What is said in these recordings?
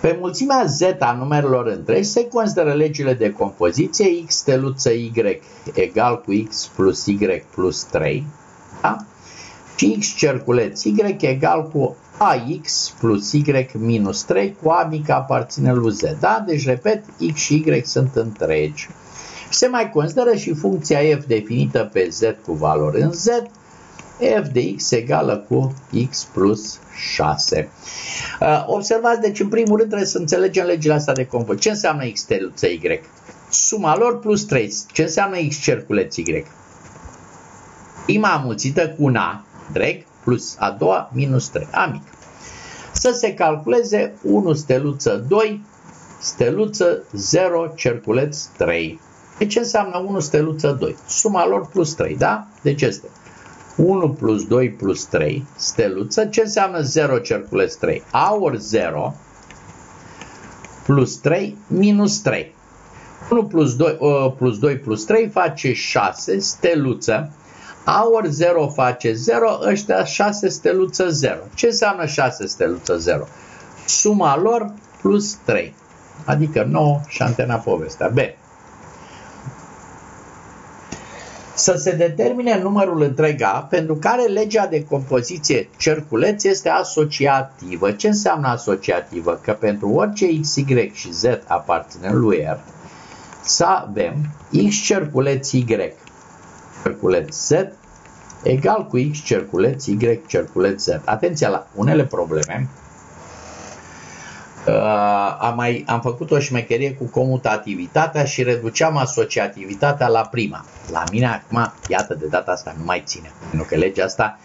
Pe mulțimea Z a numerelor întregi se consideră legile de compoziție x steluță y egal cu x plus y plus 3 da? și x cerculeț y egal cu ax plus y minus 3 cu a mică aparține lui z. Da? Deci, repet, x și y sunt întregi. Se mai consideră și funcția f definită pe z cu valori în z, f de x egală cu x plus 6. Uh, observați, deci în primul rând trebuie să înțelegem legile astea de compoziție. Ce înseamnă x steluță y? Suma lor plus 3. Ce înseamnă x cerculeț y? Prima amulțită cu un a, drept, plus a doua minus 3, a mică. Să se calculeze 1 steluță 2, steluță 0, cerculeț 3. Deci ce înseamnă 1 steluță 2? Suma lor plus 3, da? Deci este 1 plus 2 plus 3, steluță, ce înseamnă 0 cerculeț 3? A ori 0 plus 3 minus 3. 1 plus 2, uh, plus 2 plus 3 face 6, steluță. A ori 0 face 0, ăștia 6 steluță 0. Ce înseamnă 6 steluță 0? Suma lor plus 3, adică 9 și antena povestea. B. să se determine numărul întreg A, pentru care legea de compoziție cerculeț este asociativă. Ce înseamnă asociativă? Că pentru orice x, y și z aparține lui R, să avem x cerculeț y cerculeț z egal cu x cerculeț y cerculeț z. Atenția la unele probleme Uh, am, mai, am făcut o șmecherie cu comutativitatea și reduceam asociativitatea la prima. La mine acum, iată, de data asta nu mai ține. Pentru că legea asta,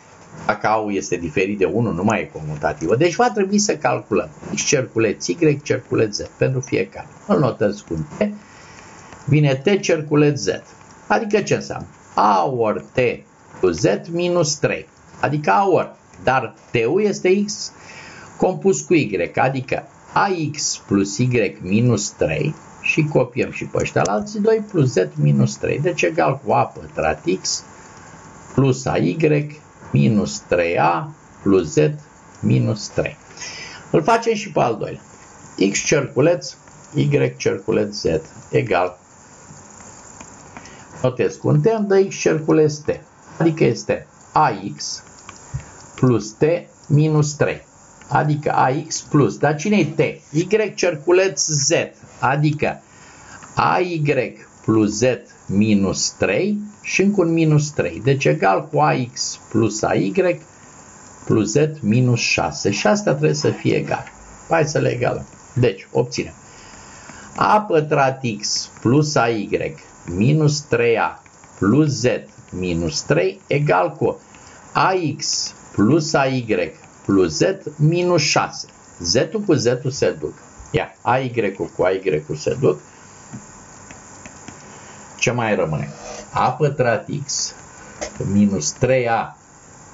dacă au este diferit de 1, nu mai e comutativă. Deci va trebui să calculăm X cerculeț Y, cerculeț Z pentru fiecare. Îl notez cu T, vine T cerculeț Z. Adică ce înseamnă? A ori T plus Z minus 3. Adică A ori. Dar T-ul este X compus cu Y, adică ax plus y minus 3 și copiem și pe ăștia la alții 2 plus z minus 3. Deci egal cu a pătrat x plus ay minus 3a plus z minus 3. Îl facem și pe al doilea. x cerculeț, y cerculeț z egal. Notez cu un t, îmi dă x cerculeț t. Adică este ax plus t minus 3 adică AX plus. Dar cine e T? Y cerculeț Z, adică AY plus Z minus 3 și încă un minus 3. Deci egal cu AX plus AY plus Z minus 6. Și asta trebuie să fie egal. Hai să le egalăm. Deci, obținem. A pătrat X plus AY minus 3A plus Z minus 3 egal cu AX plus AY plus z minus 6. Z-ul cu Z-ul se duc. Ia, AY-ul cu AY-ul se duc. Ce mai rămâne? A pătrat X minus 3A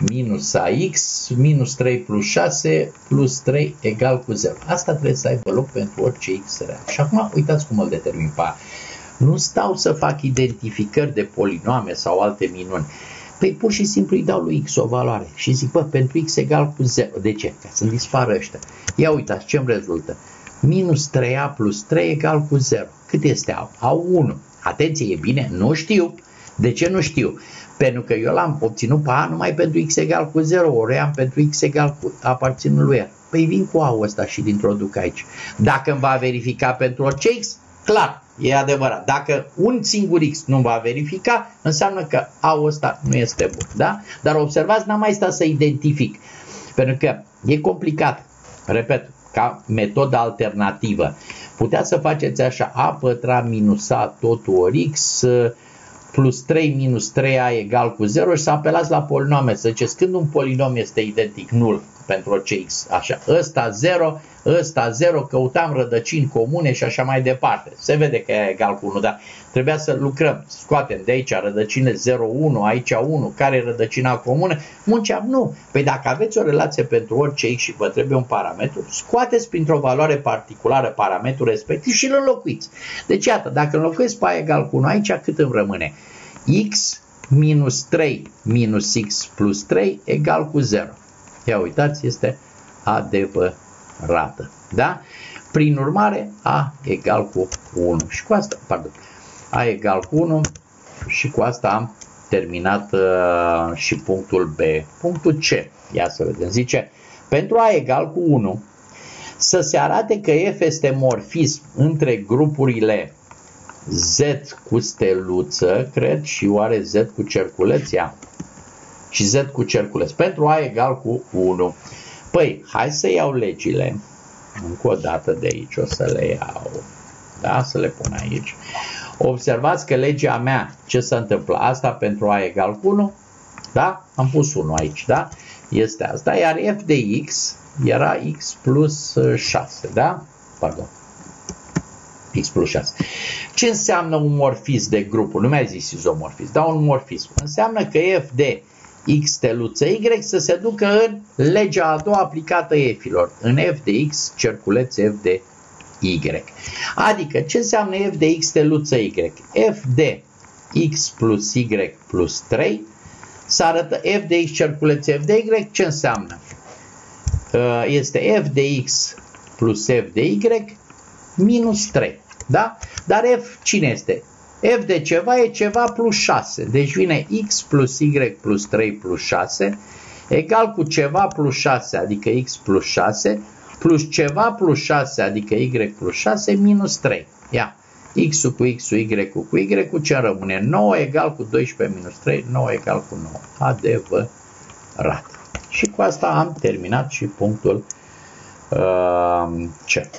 minus AX minus 3 plus 6 plus 3 egal cu 0. Asta trebuie să aibă loc pentru orice X real. Și acum uitați cum îl determin pe A. Nu stau să fac identificări de polinoame sau alte minuni. Păi pur și simplu îi dau lui X o valoare și zic, bă, pentru X egal cu 0. De ce? Ca să-mi dispară ăștia. Ia uitați ce îmi rezultă. Minus 3A plus 3 egal cu 0. Cât este A? Au 1. Atenție, e bine? Nu știu. De ce nu știu? Pentru că eu l-am obținut pe A numai pentru X egal cu 0, ori am pentru X egal cu aparținul lui R. Păi vin cu A-ul ăsta și introduc aici. Dacă îmi va verifica pentru orice X, clar, E adevărat. Dacă un singur X nu va verifica, înseamnă că A ăsta nu este bun. Da? Dar observați, n-am mai stat să identific. Pentru că e complicat. Repet, ca metodă alternativă. Puteți să faceți așa, A pătrat minus A totul ori X plus 3 minus 3A egal cu 0 și să apelați la polinome. Să ziceți când un polinom este identic nul pentru orice X. Așa, ăsta 0, ăsta 0, căutam rădăcini comune și așa mai departe. Se vede că e egal cu 1, dar trebuia să lucrăm. Scoatem de aici rădăcine 0, 1, aici 1, care e rădăcina comună? Munceam, nu. Păi dacă aveți o relație pentru orice X și vă trebuie un parametru, scoateți printr-o valoare particulară parametrul respectiv și îl înlocuiți. Deci iată, dacă înlocuiesc pe egal cu 1 aici, cât îmi rămâne? X minus 3 minus x plus 3 egal cu 0. Ia uitați, este adevărat rată. Da? Prin urmare, A egal cu 1. Și cu asta, pardon, A egal cu 1 și cu asta am terminat uh, și punctul B. Punctul C, ia să vedem, zice, pentru A egal cu 1, să se arate că F este morfism între grupurile Z cu steluță, cred, și oare Z cu cerculeț, ia, și Z cu cerculeț. Pentru A egal cu 1. Păi, hai să iau legile, încă o dată de aici o să le iau, da, să le pun aici. Observați că legea mea, ce se întâmplă? Asta pentru A egal cu 1, da? Am pus 1 aici, da? Este asta, iar f de x era x plus 6, da? Pardon. x plus 6. Ce înseamnă un morfism de grupuri? Nu mi-a zis izomorfism, dar un morfism. Înseamnă că f de x steluță y să se ducă în legea a doua aplicată f-ilor, în f de x cerculeț f de y. Adică ce înseamnă f de x steluță y? f de x plus y plus 3 să arătă f de x cerculeț f de y, ce înseamnă? Uh, este f de x plus f de y minus 3. Da? Dar f cine este? F de ceva e ceva plus 6. Deci vine x plus y plus 3 plus 6 egal cu ceva plus 6, adică x plus 6, plus ceva plus 6, adică y plus 6, minus 3. Ia, x cu x, y cu y, cu ce rămâne? 9 egal cu 12 minus 3, 9 egal cu 9. Adevărat. Și cu asta am terminat și punctul uh, C.